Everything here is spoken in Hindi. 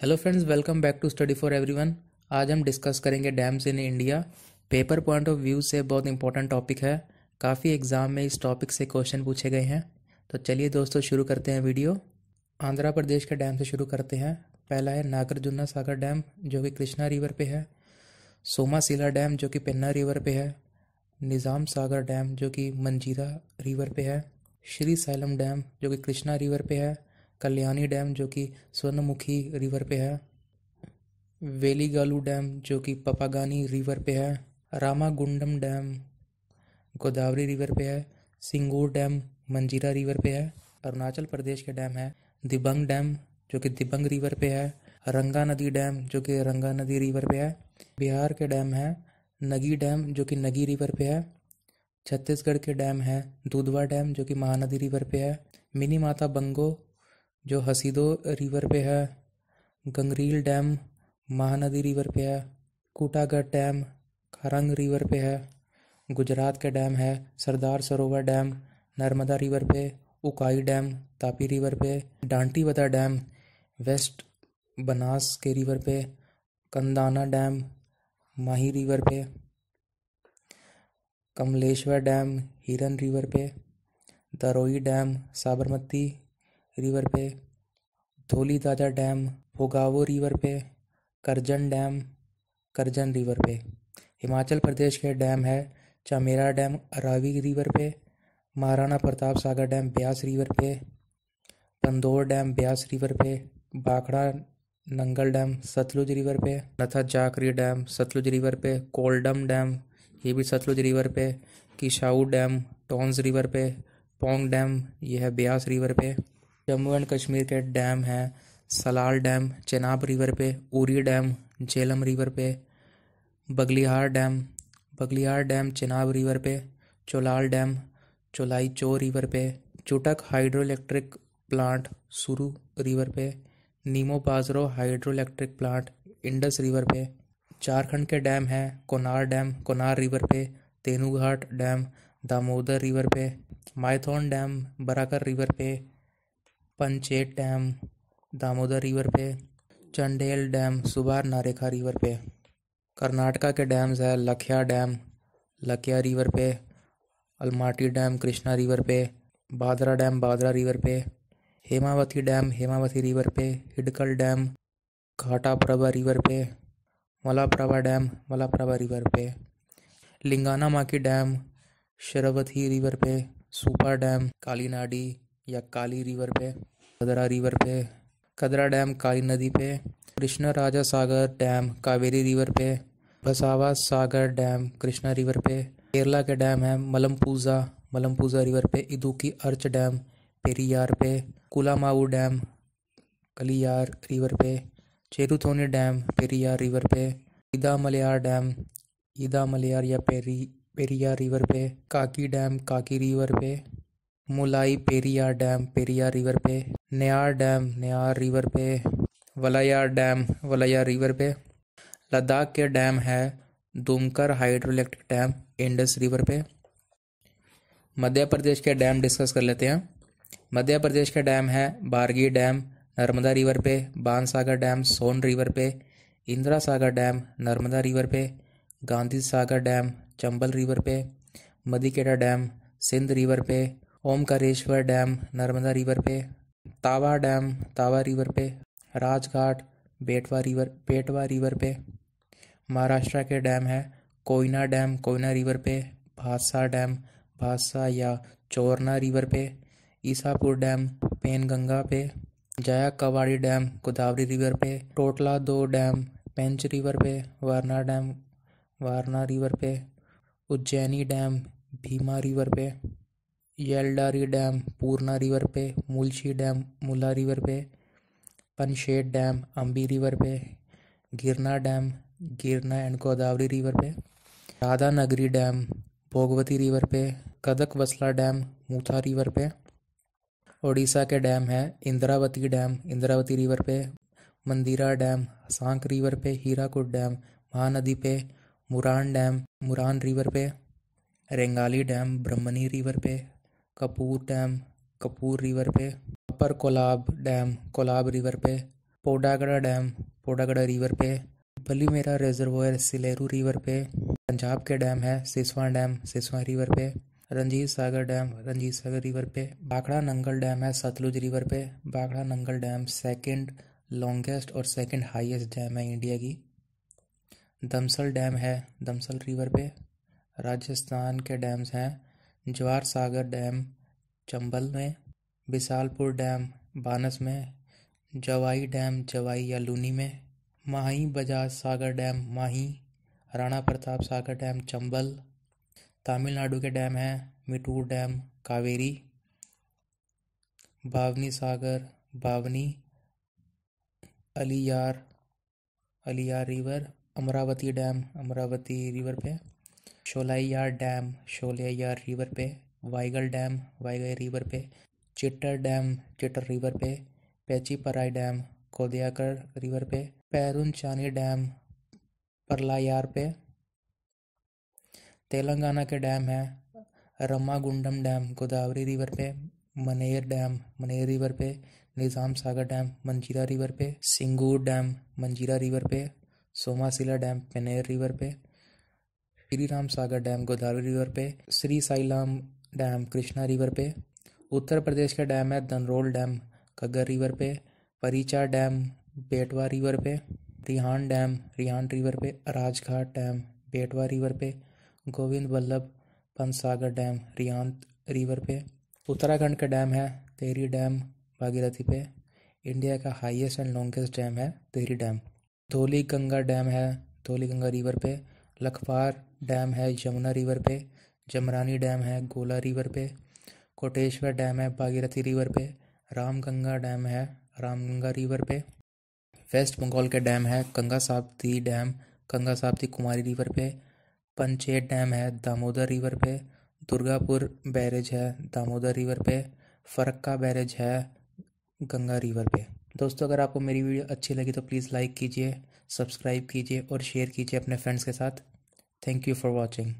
Hello friends welcome back to study for everyone आज हम डिस्कस करेंगे dams in India paper point of view से बहुत इंपॉर्टेंट टॉपिक है. काफ़ी एग्ज़ाम में इस टॉपिक से क्वेश्चन पूछे गए हैं. तो चलिए दोस्तों, शुरू करते हैं वीडियो आंध्र प्रदेश के डैम से शुरू करते हैं. पहला है नागार्जुना सागर डैम जो कि कृष्णा रिवर पे है. सोमासिला डैम जो कि पेन्ना रिवर पे है. निज़ाम सागर डैम जो कि मंजीरा रिवर पे है. श्री सैलम डैम जो कि कृष्णा रिवर पे है. कल्याणी डैम जो कि स्वर्णमुखी रिवर पे है, वेलीगालू डैम जो कि पपागानी रिवर पे है, रामागुंडम डैम गोदावरी रिवर पे है, सिंगूर डैम मंजीरा रिवर पे है, अरुणाचल प्रदेश के डैम है, दिबंग डैम जो कि दिबंग रिवर पे है, रंगा नदी डैम जो कि रंगा नदी रिवर पे है, बिहार के डैम है, नगी डैम जो कि नगी रिवर पे है, छत्तीसगढ़ के डैम है, दूधवा डैम जो कि महानदी रिवर पे है मिनी माता बंगो जो हसीदो रिवर पे है, गंगरील डैम, महानदी रिवर पे है, कूटागढ़ डैम, खरंग रिवर पे है, गुजरात के डैम है, सरदार सरोवर डैम, नर्मदा रिवर पे, उकाई डैम, तापी रिवर पे डांटीवदा डैम, वेस्ट बनास के रिवर पे, कंदाना डैम, माही रिवर पे, कमलेश्वर डैम, हिरन रिवर पे, दरोई डैम, साबरमती रिवर पे धोली दादा डैम, भोगावो रिवर पे, करजन डैम, करजन रिवर पे। हिमाचल प्रदेश के डैम है चामेरा डैम, अरावी रिवर पे, महाराणा प्रताप सागर डैम, ब्यास रिवर पे पंदौर डैम, ब्यास रिवर पे बाखड़ा नंगल डैम, सतलुज रिवर पे लथा जाकरी डैम, सतलुज रिवर पे, कोल्डम डैम, ये भी सतलुज रिवर पे, किशाऊ डैम, टोंस रिवर पे, पोंग डैम यह है ब्यास रिवर पे। जम्मू एंड कश्मीर के डैम हैं, सलाल डैम, चेनाब रिवर पे उरी डैम, झेलम रिवर पे, Baglihar dam Baglihar dam, Chenab river पे, चोलाल डैम चोलाई चो रिवर पे, Chutak hydro electric plant, Suru river पे, Nimoo Bazgo hydro electric plant, Indus river पे, झारखंड के डैम हैं, कोनार डैम, कोनार रिवर पे, तेनूघाट डैम, दामोदर रिवर पे, माइथोन डैम, बराकर रिवर पे पंचेत डैम, दामोदर रिवर पे, Chandil dam, Subarnarekha river पे, कर्नाटका के डैम्स है लखिया डैम, लखिया रिवर पे, अलमाटी डैम, कृष्णा रिवर पे, बादरा डैम, बादरा रिवर पे, हेमावती डैम, हेमावती रिवर पे, हिडकल डैम, घाटाप्रभा रिवर पे, मलाप्रभा डैम, मलाप्रभा रिवर पे Linganamakki dam Sharavathi river पे, सुपा डैम, कालीनाडी या काली रिवर पे, कदरा रिवर पे, कदरा डैम, काली नदी पे, कृष्णा राजा सागर डैम, कावेरी रिवर पे, बसावा सागर डैम, कृष्णा रिवर पे, केरला के डैम है, मलमपूजा मलमपूजा रिवर पे इदुकी अर्च डैम, पेरियार पे, कुलामाऊ डैम, कलियार रिवर पे, चेरुथोनी डैम, पेरियार रिवर पे Idamalayar dam Idamalayar या पेरी, पेरियार रिवर पे, काकी डैम, काकी रिवर पे मुलाई पेरियार डैम पेरियार रिवर पे, नयार डैम, नयार रिवर पे वलायार डैम वलायार रिवर पे। लद्दाख के डैम है Dumkhar hydro electric dam, Indus river पे। मध्य प्रदेश के डैम डिस्कस कर लेते हैं। मध्य प्रदेश के डैम है बारगी डैम, नर्मदा रिवर पे बानसागर डैम, सोन रिवर पे इंदिरा सागर डैम, नर्मदा रिवर पे, गांधी सागर डैम, चंबल रिवर पे मदिकेटा डैम, सिंध रिवर पे ओमकारेश्वर डैम, नर्मदा रिवर पे, तावा डैम, तावा रिवर पे, राजघाट, बेटवा रिवर बेटवा रिवर पे, महाराष्ट्र के डैम है, कोयना डैम, कोयना रिवर पे भादसा डैम भादसा या चोरना रिवर पे, ईसापुर डैम, पेनगंगा पे Jayakwadi dam, Godavari river पे, टोटला दो डैम, पेंच रिवर पे, वारना डैम, वारना रिवर पे, उज्जैनी डैम, भीमा रिवर पे। येलडारी डैम पूर्णा रिवर पे मुलशी डैम मुला रिवर पे पनशेट डैम अम्बी रिवर पे गिरना डैम गिरना एंड गोदावरी रिवर पे राधा नगरी डैम भोगवती रिवर पे Khadakwasla dam Mutha river पे ओडिशा के डैम है इंद्रावती डैम इंद्रावती रिवर पे मंदिरा डैम सांक रिवर पे हीराकुट डैम महानदी पे मुरान डैम मुरान रिवर पे रेंगाली डैम ब्रह्मनी रिवर पे कपूर डैम, कपूर रिवर पे, upper Kolab dam, Kolab river पे पोडागड़ा डैम पोडागड़ा रिवर पे, बलीमेरा रिजर्वोयर, सिलेरू रिवर पे, पंजाब के डैम है, सिसवा डैम, सिसवा रिवर पे रंजीत सागर डैम रंजीत सागर रिवर पे बाखड़ा नंगल डैम है, सतलुज रिवर पे बाखड़ा नंगल डैम सेकंड लॉन्गेस्ट और सेकंड हाईएस्ट डैम है इंडिया की। दमसल डैम है, दमसल रिवर पे, राजस्थान के डैम्स हैं जवार सागर डैम, चंबल में बिसालपुर डैम, बानस में, जवाई डैम, जवाई या लूनी में, माही बजाज सागर डैम, माही, राणा प्रताप सागर डैम, चंबल, तमिलनाडु के डैम हैं Mettur dam, Kaveri, Bhavani Sagar, Bhavani, Aliyar Aliyar river, Amaravati dam, Amaravati river पे। शोलायार डैम शोलायार रिवर पे वाईगल डैम वाईगल रिवर पे, चिट्टर डैम, चिट्टर रिवर पे, पेचीपराई डैम, कोदियाकर रिवर पे पैरून चानी डैम, परलायार पे। तेलंगाना के डैम है, रमागुंडम डैम, गोदावरी रिवर पे, मनेर डैम, मनेर रिवर पे, निज़ाम सागर डैम, मंजीरा रिवर पे, सिंगूर डैम, मंजीरा रिवर पे, सोमासिला डैम, पेनेर रिवर पे श्री राम सागर डैम गोदावरी रिवर पे, श्री साईलाम डैम कृष्णा रिवर पे, उत्तर प्रदेश का डैम है दनरोल डैम कग्गर रिवर पे, परीचा डैम, बेटवा रिवर पे, रिहान डैम, रिहान रिवर पे, राजघाट डैम, बेटवा रिवर पे, गोविंद वल्लभ पंत सागर डैम, रिहान रिवर पे, उत्तराखंड का डैम है तेरी डैम, भागीरथी पे, इंडिया का हाईएस्ट एंड लॉन्गेस्ट डैम है तेरी डैम, धोली गंगा डैम है, धोली गंगा रिवर पे लखपार डैम है यमुना रिवर पे, जमरानी डैम है गोला रिवर पे, कोटेश्वर डैम है भागीरथी रिवर पे, रामगंगा डैम है रामगंगा रिवर पे, वेस्ट बंगाल के डैम है गंगा साप्ती डैम, गंगा साप्ती कुमारी रिवर पे पंचेत डैम है दामोदर रिवर पे, दुर्गापुर बैरेज है दामोदर रिवर पे, फरक्का बैरेज है गंगा रिवर पे। दोस्तों, अगर आपको मेरी वीडियो अच्छी लगी तो प्लीज़ लाइक कीजिए सब्सक्राइब कीजिए और शेयर कीजिए अपने फ्रेंड्स के साथ। Thank you for watching